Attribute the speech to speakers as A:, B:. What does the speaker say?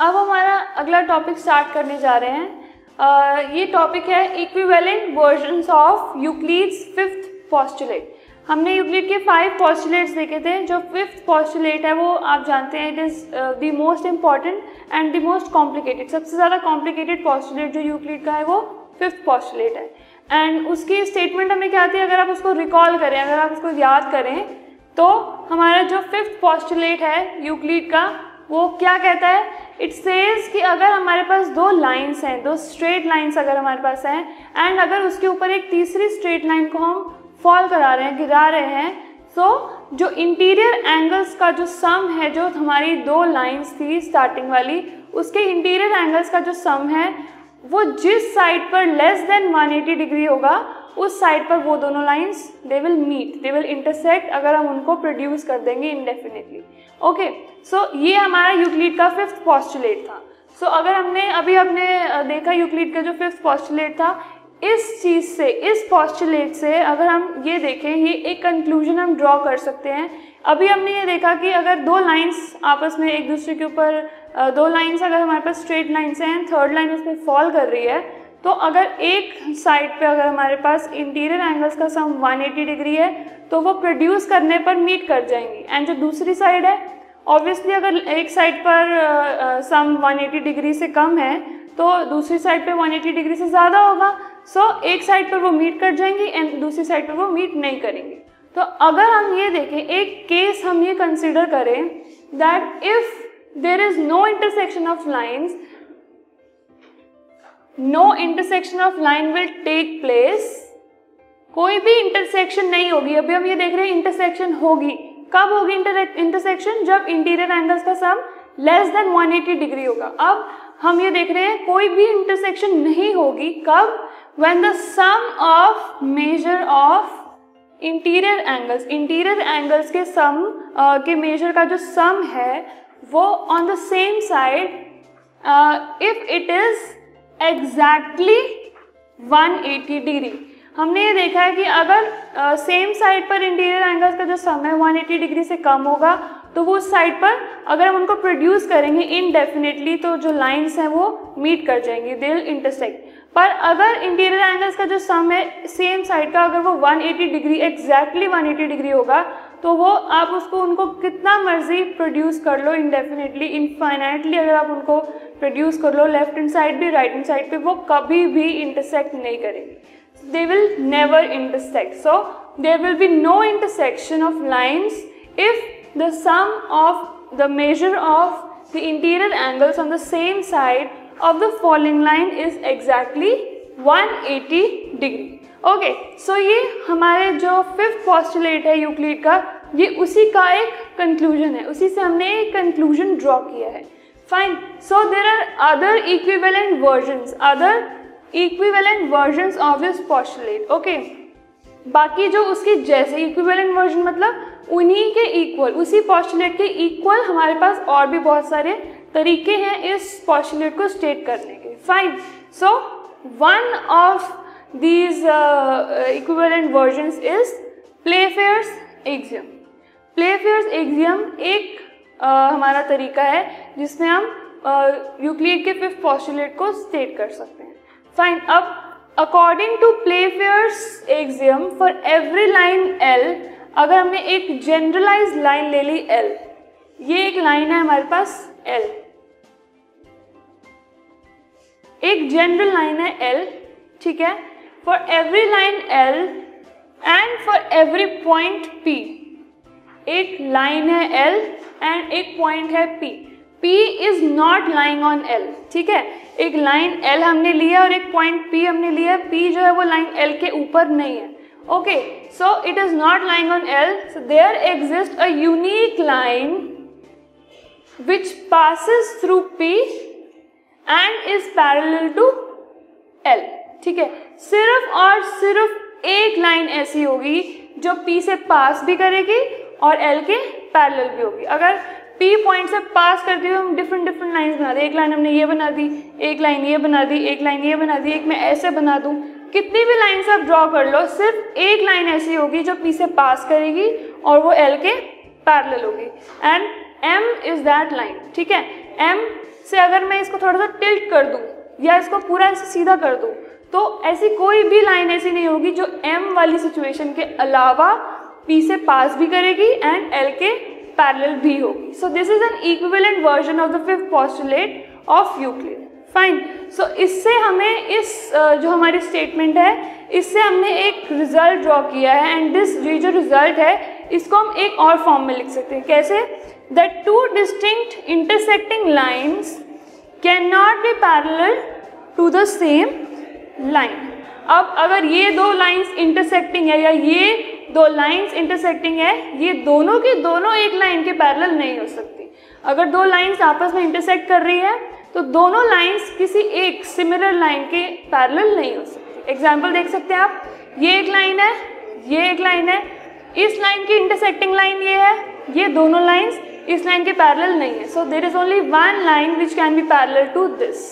A: अब हमारा अगला टॉपिक स्टार्ट करने जा रहे हैं। uh, ये टॉपिक है equivalent versions of Euclid's fifth postulate हमने यूक्लिड के फाइव पॉस्टुलेट्स देखे थे। जो फिफ्थ पॉस्टुलेट है वो आप जानते हैं it is the most important and the most complicated सबसे ज़्यादा कॉम्प्लिकेटेड पॉस्टुलेट जो यूक्लिड का है वो फिफ्थ पॉस्टुलेट है। एंड उसकी स्टेटमेंट हमें क्या आती है? अगर आप उसको रिकॉल करें अगर आप उसको याद करें तो हमारा जो फिफ्थ पॉस्टुलेट है यूक्लिड का वो क्या कहता है? इट सेज कि अगर हमारे पास दो लाइंस हैं दो स्ट्रेट लाइंस अगर हमारे पास हैं एंड अगर उसके ऊपर एक तीसरी स्ट्रेट लाइन को हम फॉल करा रहे हैं गिरा रहे हैं सो so, जो इंटीरियर एंगल्स का जो सम है जो हमारी दो लाइंस थी स्टार्टिंग वाली उसके इंटीरियर एंगल्स का जो सम है वो जिस साइड पर लेस देन 180 डिग्री होगा उस साइड पर वो दोनों lines they will meet they will intersect अगर हम उनको प्रोड्यूस कर देंगे इनडेफिनेटली ओके सो ये हमारा यूक्लिड का फिफ्थ पॉस्टुलेट था. सो so, अगर हमने अभी हमने देखा यूक्लिड का जो फिफ्थ पॉस्टुलेट था इस चीज़ से इस पॉस्टुलेट से अगर हम ये देखें ये एक कंक्लूजन हम ड्रॉ कर सकते हैं. अभी हमने ये देखा कि अगर दो लाइंस आपस में एक दूसरे के ऊपर दो लाइंस अगर हमारे पास स्ट्रेट लाइन्स हैं थर्ड लाइन उसमें फॉल कर रही है तो अगर एक साइड पे अगर हमारे पास इंटीरियर एंगल्स का सम 180 डिग्री है तो वो प्रोड्यूस करने पर मीट कर जाएँगी। एंड जो दूसरी साइड है ऑब्वियसली अगर एक साइड पर सम uh, uh, 180 डिग्री से कम है तो दूसरी साइड पे 180 डिग्री से ज़्यादा होगा। सो so, एक साइड पर वो मीट कर जाएँगी एंड दूसरी साइड पर वो मीट नहीं करेंगी। तो अगर हम ये देखें एक केस हम ये कंसिडर करें that if there is no intersection of lines no intersection of line will take place कोई भी इंटरसेक्शन नहीं होगी। अभी हम ये देख रहे हैं इंटरसेक्शन होगी। कब होगी इंटरसेक्शन जब इंटीरियर एंगल्स का सम लेस देन 180 डिग्री होगा। अब हम ये देख रहे हैं कोई भी इंटरसेक्शन नहीं होगी। कब? When the sum of measure of interior angles interior angles के सम uh, के मेजर का जो सम है वो on the same side if it is exactly 180 degree. हमने ये देखा है कि अगर सेम uh, साइड पर इंटीरियर एंगल्स का जो सम है 180 डिग्री से कम होगा तो वो उस साइड पर अगर हम उनको प्रोड्यूस करेंगे इनडेफिनेटली तो जो लाइंस हैं वो मीट कर जाएँगे दिल इंटरसेक्ट पर अगर इंटीरियर एंगल्स का जो सम है सेम साइड का अगर वो 180 डिग्री एग्जैक्टली 180 डिग्री होगा तो वो आप उसको उनको कितना मर्ज़ी प्रोड्यूस कर लो इनडेफिनेटली इनफाइनाइटली अगर आप उनको प्रोड्यूस कर लो लेफ़्ट हैंड साइड भी राइट हैंड साइड पे, वो कभी भी इंटरसेक्ट नहीं करेंगे। They will never intersect so there will be no intersection of lines if the sum of the measure of the interior angles on the same side of the falling line is exactly 180 degree okay so ये हमारे जो fifth postulate है Euclid का, ये उसी का एक conclusion है। उसी से हमने एक कंक्लूजन ड्रॉ किया है। Fine so there are other equivalent versions other equivalent versions of this postulate okay बाकी जो उसके जैसे इक्विवेलेंट वर्जन मतलब उन्हीं के इक्वल उसी पॉस्टुलेट के इक्वल हमारे पास और भी बहुत सारे तरीके हैं इस पॉस्टुलेट को स्टेट करने के। Fine so one of these equivalent version is Playfair's axiom Playfair's axiom एक हमारा तरीका है जिसमें हम यूक्लिड के फिफ्थ पॉस्टुलेट को स्टेट कर सकते हैं। फाइन अब according to play Playfair's axiom for every line L अगर हमने एक जनरलाइज लाइन ले ली एल ये एक लाइन है हमारे पास एल एक जनरल लाइन है एल ठीक है? For every line L and for every point P एक लाइन है एल एंड एक पॉइंट है P P is not lying on L ठीक है? एक लाइन एल हमने लिया और एक पॉइंट पी हमने लिया पी जो है वो लाइन एल के ऊपर नहीं है। Okay so it is not lying on L so there exist a unique line which passes through P and is parallel to L ठीक है? सिर्फ़ और सिर्फ़ एक लाइन ऐसी होगी जो पी से पास भी करेगी और एल के पैरेलल भी होगी। अगर पी पॉइंट से पास करते हुए हम डिफरेंट डिफरेंट लाइंस बना दें। एक लाइन हमने ये बना दी, एक लाइन ये बना दी, एक लाइन ये बना दी, एक मैं ऐसे बना दूँ। कितनी भी लाइन आप ड्रॉ कर लो, सिर्फ़ एक लाइन ऐसी होगी जो पी से पास करेगी और वो एल के पैरेलल होगी। And M is that line ठीक है? एम से अगर मैं इसको थोड़ा सा टिल्ट कर दूँ या इसको पूरा ऐसे सीधा कर दूँ तो ऐसी कोई भी लाइन ऐसी नहीं होगी जो एम वाली सिचुएशन के अलावा पी से पास भी करेगी एंड एल के पैरेलल भी होगी. So this is an equivalent version of the fifth postulate of Euclid fine so इससे हमें इस जो हमारी स्टेटमेंट है, इससे हमने एक रिज़ल्ट ड्रॉ किया है एंड दिस ये जो रिज़ल्ट है, इसको हम एक और फॉर्म में लिख सकते हैं. कैसे? That two distinct intersecting lines can not be parallel to the same line अब, अगर ये दो लाइन्स इंटरसेक्टिंग है या ये दो लाइंस इंटरसेक्टिंग है, ये दोनों की दोनों एक लाइन के पैरेलल नहीं हो सकती। अगर दो लाइंस आपस में इंटरसेक्ट कर रही है तो दोनों लाइंस किसी एक सिमिलर लाइन के पैरेलल नहीं हो सकती। एग्ज़ाम्पल देख सकते हैं आप, ये एक लाइन है, ये एक लाइन है, इस लाइन की इंटरसेक्टिंग लाइन ये है, ये दोनों लाइन्स इस लाइन के पैरेलल नहीं है। So there is only one line which can be parallel to this